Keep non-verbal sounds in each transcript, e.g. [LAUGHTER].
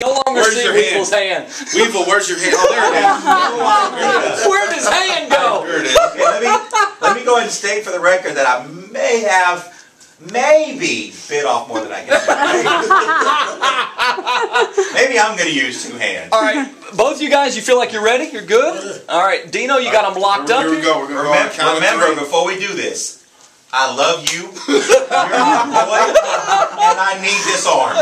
No longer Where's see your Weevil's hand. Weevil, where's your hand? Oh, there it is. [LAUGHS] Where did his hand go? There it is. Okay, let me let me go ahead and state for the record that I may have maybe bit off more than I can. [LAUGHS] maybe I'm going to use two hands. All right, both of you guys, you feel like you're ready? You're good? All right, Dino, you got them locked Here, up here we go. We're gonna go on Remember, a remember before we do this, I love you. [LAUGHS] You're my boy, and I need this arm.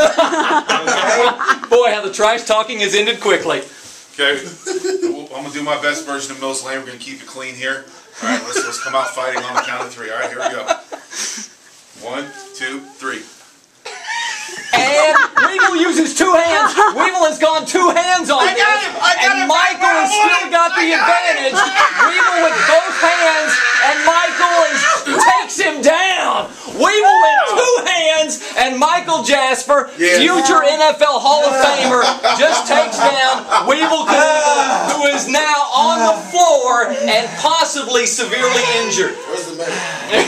[LAUGHS] Boy, how the trash talking has ended quickly. Okay, I'm gonna do my best version of Mills Lane. We're gonna keep it clean here. All right, let's let's come out fighting on the count of three. All right, here we go. One, two, three. And Weevil uses two hands. Weevil has gone two hands on I this. got him! I got and him! Michael has still got the advantage. Weevil with both hands, and Michael is, takes him down. Weevil with two hands, and Michael Jasper, Yeah. future NFL Hall of Famer, just takes down Weevil Kaluga, who is now on the floor and possibly severely injured. Where's the man?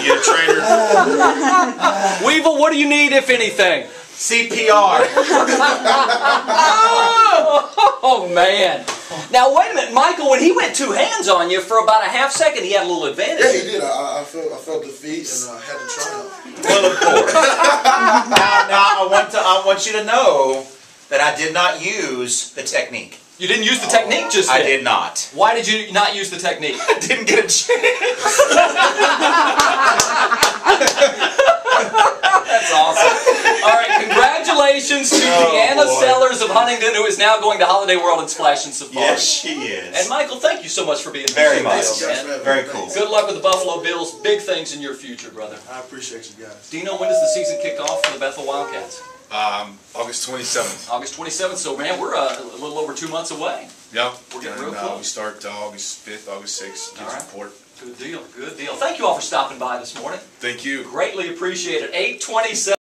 You get trainer. [LAUGHS] Weevil, what do you need, if anything? CPR. [LAUGHS] Oh man! Now wait a minute, Michael. When he went two hands on you for about a half second, he had a little advantage. Yeah, he did. I, I felt I felt defeat and uh, had to try triumph. Well, of course. [LAUGHS] now, now I want to I want you to know that I did not use the technique. You didn't use the technique just I did not. Why did you not use the technique? I [LAUGHS] didn't get a chance. [LAUGHS] That's awesome. All right, congratulations to Oh, Deanna boy. Sellers of Huntington, who is now going to Holiday World and Splashin' Safari. Yes, she is. And Michael, thank you so much for being Very here, much. man. Very cool. Good luck with the Buffalo Bills. Big things in your future, brother. I appreciate you guys. Do you know when does the season kick off for the Bethel Wildcats? Um, August 27th. August 27th. So, man, we're uh, a little over two months away. Yep. We're getting and, real uh, we start uh, August 5th, August 6th. All right. report. Good deal. Good deal. Thank you all for stopping by this morning. Thank you. Greatly appreciated. 827.